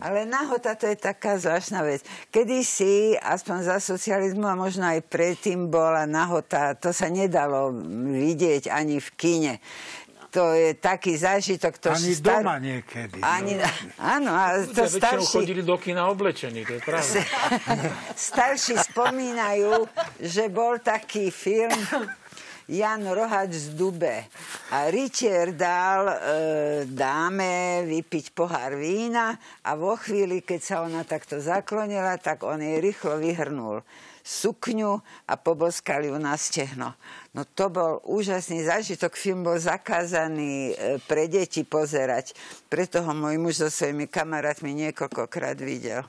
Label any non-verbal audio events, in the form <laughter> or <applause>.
Ale nahota to je taká zvláštna vec. Kedy si, aspoň za socializmu a možno aj predtým bola nahota, to sa nedalo vidieť ani v kine to je taký zážitok. To Ani star... doma niekedy. Ani... No. Áno, a to Ľudia starší... chodili do kina oblečení, to je pravda. <laughs> starší spomínajú, že bol taký film Jan Rohač z Dube. A Richard dal e, dáme vypiť pohár vína a vo chvíli, keď sa ona takto zaklonila, tak on jej rýchlo vyhrnul sukňu a poboskali ju na stehno. No to bol úžasný zážitok. Film bol zakázaný e, pre deti pozerať. Preto ho môj muž so svojimi kamarátmi niekoľkokrát videl.